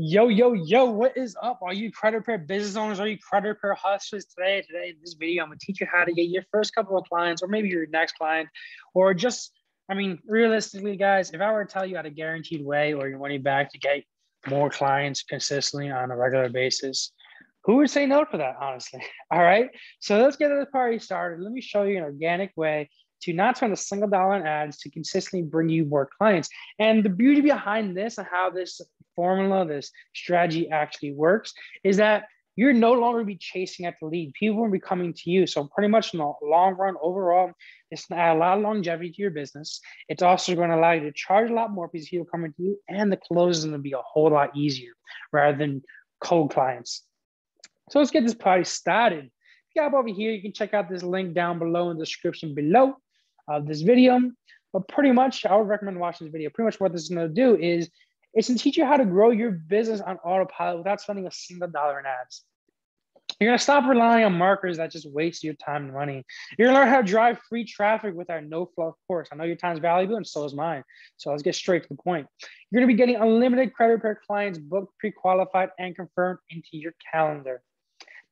Yo, yo, yo, what is up? Are you credit repair business owners? Are you credit repair hustlers? Today, today in this video, I'm gonna teach you how to get your first couple of clients, or maybe your next client, or just, I mean, realistically, guys, if I were to tell you how a guaranteed way or your money back to get more clients consistently on a regular basis, who would say no to that, honestly? All right. So let's get this party started. Let me show you an organic way to not spend a single dollar on ads to consistently bring you more clients. And the beauty behind this and how this formula, this strategy actually works is that you're no longer be chasing at the lead. People will be coming to you. So pretty much in the long run, overall, it's going to add a lot of longevity to your business. It's also going to allow you to charge a lot more because people coming to you, and the close is going to be a whole lot easier rather than cold clients. So let's get this party started. If you got over here, you can check out this link down below in the description below of this video. But pretty much, I would recommend watching this video. Pretty much what this is going to do is it's going to teach you how to grow your business on autopilot without spending a single dollar in ads. You're gonna stop relying on marketers that just waste your time and money. You're gonna learn how to drive free traffic with our no fluff course. I know your time is valuable and so is mine. So let's get straight to the point. You're gonna be getting unlimited credit repair clients booked, pre-qualified, and confirmed into your calendar.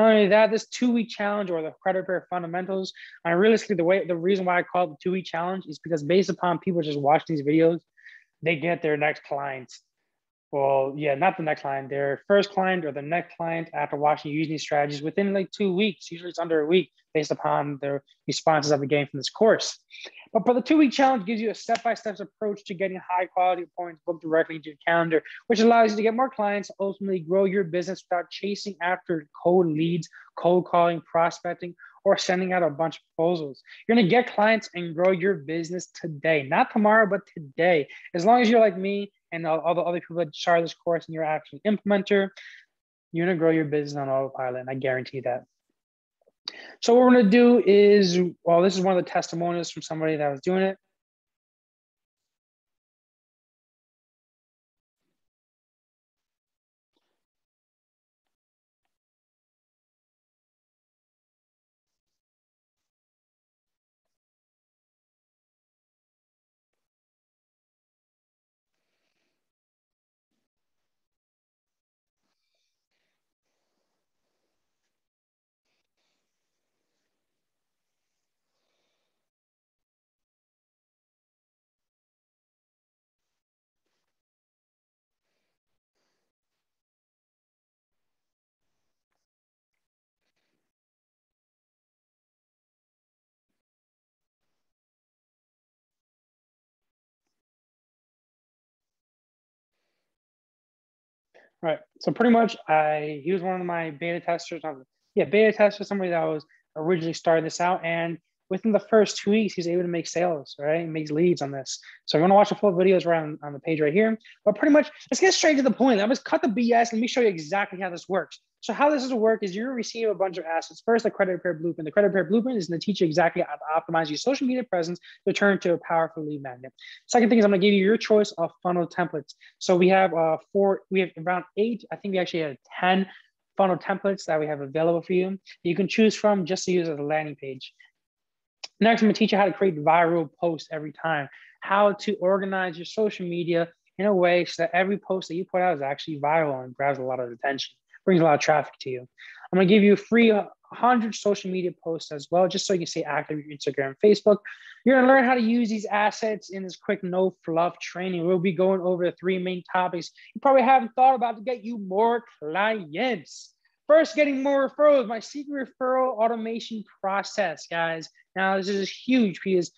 Not only that, this two-week challenge or the credit repair fundamentals. And realistically, the way the reason why I call it the two-week challenge is because based upon people just watching these videos, they get their next client. Well, yeah, not the next client, their first client or the next client after watching using these strategies within like two weeks. Usually it's under a week based upon the responses of the game from this course. But for the two week challenge gives you a step by step approach to getting high quality appointments booked directly into your calendar, which allows you to get more clients, ultimately grow your business without chasing after cold leads, cold calling, prospecting, or sending out a bunch of proposals. You're gonna get clients and grow your business today, not tomorrow, but today. As long as you're like me and all, all the other people that start this course and you're actually implementer, you're gonna grow your business on autopilot. And I guarantee that. So what we're gonna do is, well, this is one of the testimonials from somebody that was doing it. Right. So pretty much, I he was one of my beta testers. Yeah, beta tester, somebody that was originally started this out, and within the first two weeks, he's able to make sales, right? He makes leads on this. So want to watch the full videos around on the page right here. But pretty much, let's get straight to the point. Let's cut the BS. Let me show you exactly how this works. So how this is work is you receive a bunch of assets. First, the credit repair blueprint. The credit repair blueprint is going to teach you exactly how to optimize your social media presence to turn to a powerful lead magnet. Second thing is I'm going to give you your choice of funnel templates. So we have uh, four, we have around eight. I think we actually have 10 funnel templates that we have available for you. You can choose from just to use as a landing page. Next, I'm gonna teach you how to create viral posts every time, how to organize your social media in a way so that every post that you put out is actually viral and grabs a lot of attention, brings a lot of traffic to you. I'm gonna give you a free uh, 100 social media posts as well, just so you can stay active on Instagram, Facebook. You're gonna learn how to use these assets in this quick no fluff training. We'll be going over the three main topics you probably haven't thought about to get you more clients. First, getting more referrals, my secret referral automation process, guys. Now, this is huge because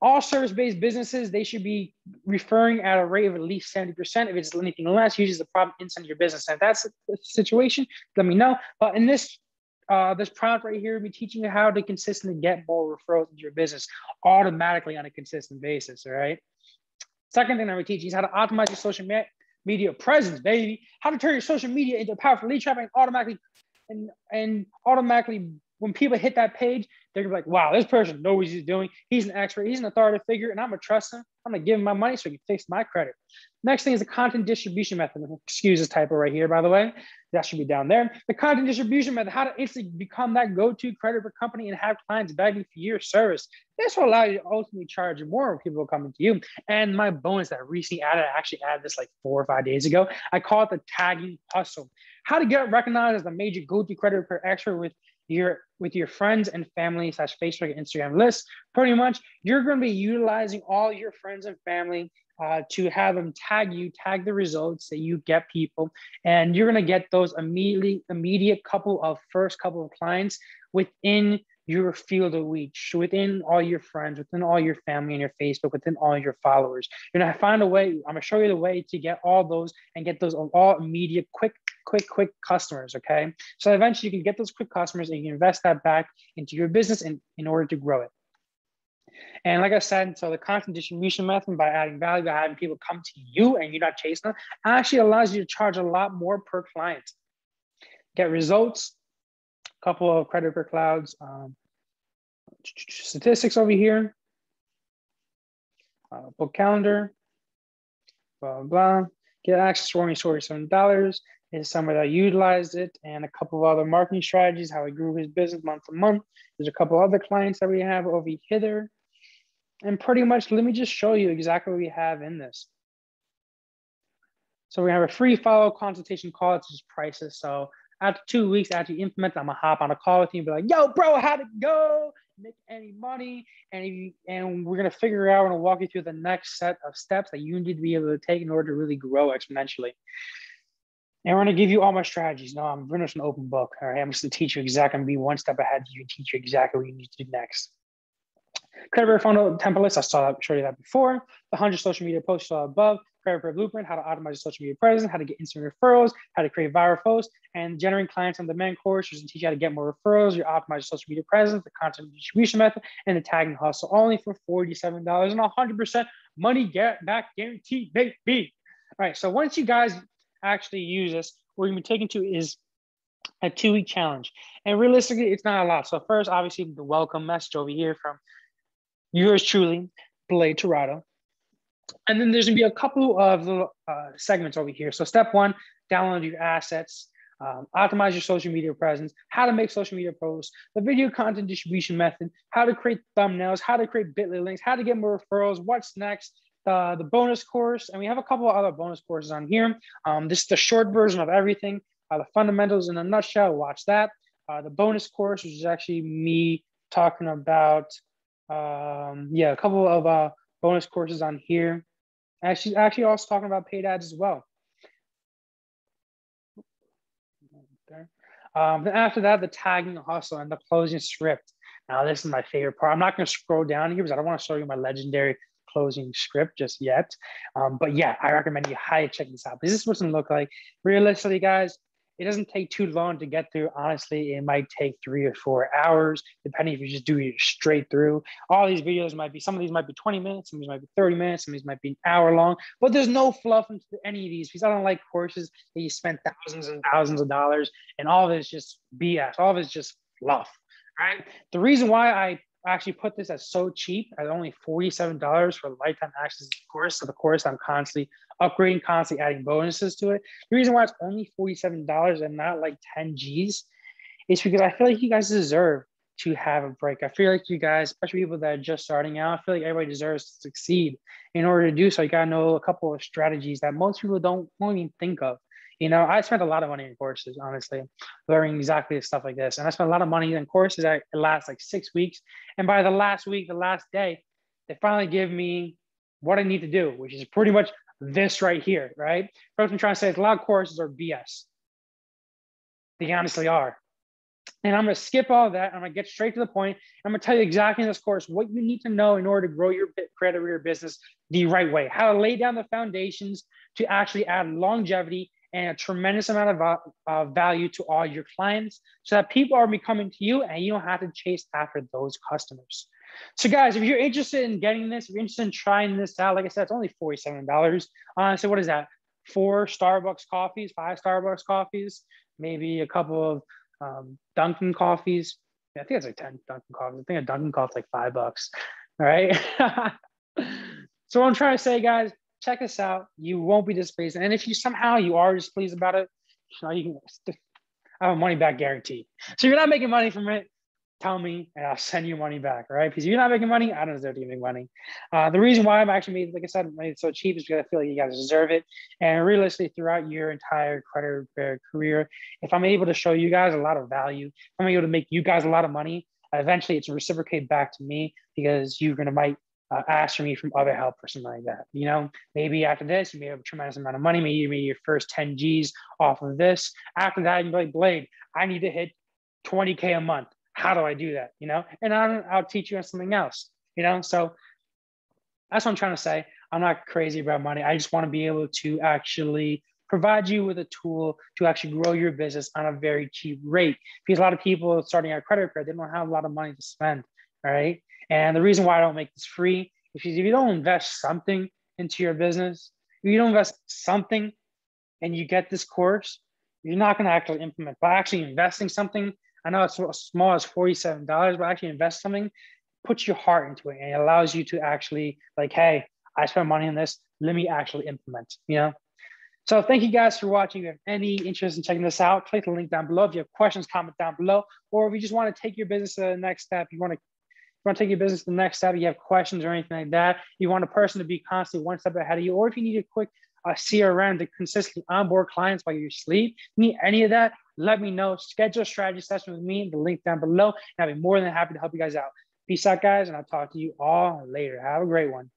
all service-based businesses, they should be referring at a rate of at least 70%. If it's anything less, usually the problem inside your business. And if that's the situation, let me know. But in this uh, this product right here, will be teaching you how to consistently get more referrals into your business automatically on a consistent basis. All right. Second thing I'm going to teach is how to optimize your social media presence, baby. How to turn your social media into powerful lead traffic and automatically and and automatically when people hit that page, they're gonna be like, wow, this person knows what he's doing. He's an expert, he's an authoritative figure, and I'm gonna trust him. I'm gonna give him my money so he can fix my credit. Next thing is the content distribution method. Excuse this typo right here, by the way. That should be down there. The content distribution method, how to instantly become that go-to credit repair company and have clients begging for your service. This will allow you to ultimately charge more when people coming to you. And my bonus that I recently added, I actually added this like four or five days ago. I call it the tagging hustle. How to get recognized as a major go-to credit repair expert with your with your friends and family slash Facebook and Instagram list. Pretty much, you're going to be utilizing all your friends and family uh, to have them tag you, tag the results that you get people, and you're going to get those immediately immediate couple of first couple of clients within your field of reach, within all your friends, within all your family and your Facebook, within all your followers. You're gonna find a way. I'm gonna show you the way to get all those and get those all immediate, quick quick, quick customers. Okay. So eventually you can get those quick customers and you invest that back into your business in, in order to grow it. And like I said, so the content distribution method by adding value, by having people come to you and you're not chasing them, actually allows you to charge a lot more per client. Get results, a couple of credit for clouds, um, statistics over here, uh, book calendar, blah, blah, get access to only $47 is somewhere that utilized it and a couple of other marketing strategies, how he grew his business month to month. There's a couple other clients that we have over here. And pretty much, let me just show you exactly what we have in this. So we have a free follow consultation call. It's just prices. So after two weeks, after you implement, I'm gonna hop on a call with you and be like, yo, bro, how'd it go? Make any money? And you, and we're gonna figure out, we're gonna walk you through the next set of steps that you need to be able to take in order to really grow exponentially. And we're to give you all my strategies. No, I'm pretty much an open book. All right. I'm just to teach you exactly, I'm be one step ahead you and teach you exactly what you need to do next. Credit funnel templates, I saw that, showed you that before. The 100 social media posts above. Repair Blueprint, how to optimize your social media presence, how to get instant referrals, how to create viral posts, and generating clients on demand course, which will teach you how to get more referrals, your optimize social media presence, the content distribution method, and the tagging hustle, only for $47 and 100% money get back guaranteed, baby. All right, so once you guys actually use this, what we're gonna be taking to is a two week challenge. And realistically, it's not a lot. So first, obviously, the welcome message over here from yours truly, Blade Torado. And then there's gonna be a couple of little uh, segments over here. So step one, download your assets, um, optimize your social media presence, how to make social media posts, the video content distribution method, how to create thumbnails, how to create Bitly links, how to get more referrals, what's next, the, the bonus course, and we have a couple of other bonus courses on here. Um, this is the short version of everything. Uh, the fundamentals in a nutshell, watch that. Uh, the bonus course, which is actually me talking about, um, yeah, a couple of uh, bonus courses on here. Actually, actually also talking about paid ads as well. Um, then after that, the tagging hustle and the closing script. Now, this is my favorite part. I'm not going to scroll down here because I don't want to show you my legendary closing script just yet. Um, but yeah, I recommend you highly check this out. This is what it look like. Realistically, guys, it doesn't take too long to get through. Honestly, it might take three or four hours, depending if you just do it straight through. All these videos might be, some of these might be 20 minutes, some of these might be 30 minutes, some of these might be an hour long, but there's no fluff into any of these because I don't like courses that you spend thousands and thousands of dollars and all of it's just BS. All of it's just fluff, right? The reason why I actually put this as so cheap at only $47 for lifetime access to the course. So the course I'm constantly upgrading, constantly adding bonuses to it. The reason why it's only $47 and not like 10 G's is because I feel like you guys deserve to have a break. I feel like you guys, especially people that are just starting out, I feel like everybody deserves to succeed. In order to do so, you gotta know a couple of strategies that most people don't, don't even think of. You know, I spent a lot of money in courses, honestly, learning exactly stuff like this. And I spent a lot of money in courses that last like six weeks. And by the last week, the last day, they finally give me what I need to do, which is pretty much this right here, right? What I'm trying to say is a lot of courses are BS. They honestly are. And I'm going to skip all that. I'm going to get straight to the point. I'm going to tell you exactly in this course what you need to know in order to grow your credit or your business the right way, how to lay down the foundations to actually add longevity and a tremendous amount of uh, value to all your clients so that people are becoming to you and you don't have to chase after those customers. So guys, if you're interested in getting this, if you're interested in trying this out, like I said, it's only $47. Uh, so what is that? Four Starbucks coffees, five Starbucks coffees, maybe a couple of um, Dunkin' coffees. Yeah, I think it's like 10 Dunkin' coffees. I think a Dunkin' coffee like five bucks. All right. So what I'm trying to say, guys, check this out. You won't be displeased. And if you somehow you are displeased about it, you, know, you can I have a money back guarantee. So you're not making money from it. Tell me, and I'll send you money back. Right? Because you're not making money, I don't deserve to make money. Uh, the reason why I'm actually made, like I said, made so cheap is because I feel like you guys deserve it. And realistically, throughout your entire credit repair career, if I'm able to show you guys a lot of value, if I'm able to make you guys a lot of money, eventually it's reciprocate back to me because you're gonna might uh, ask for me from other help or something like that. You know, maybe after this, you may have a tremendous amount of money. Maybe you made your first 10 G's off of this. After that, you're like, Blade, I need to hit 20K a month. How do I do that? You know, and I'll, I'll teach you on something else, you know? So that's what I'm trying to say. I'm not crazy about money. I just want to be able to actually provide you with a tool to actually grow your business on a very cheap rate. Because a lot of people starting out credit card, they don't have a lot of money to spend. All right. And the reason why I don't make this free is if you don't invest something into your business, if you don't invest something and you get this course, you're not going to actually implement. By actually investing something, I know it's as small as $47, but actually invest something, put your heart into it and it allows you to actually like, hey, I spent money on this. Let me actually implement, you know? So thank you guys for watching. If you have any interest in checking this out, click the link down below. If you have questions, comment down below. Or if you just want to take your business to the next step, you want to want to take your business to the next step, you have questions or anything like that, you want a person to be constantly one step ahead of you, or if you need a quick uh, CRM to consistently onboard clients while you sleep, need any of that, let me know. Schedule a strategy session with me, the link down below, and I'll be more than happy to help you guys out. Peace out, guys, and I'll talk to you all later. Have a great one.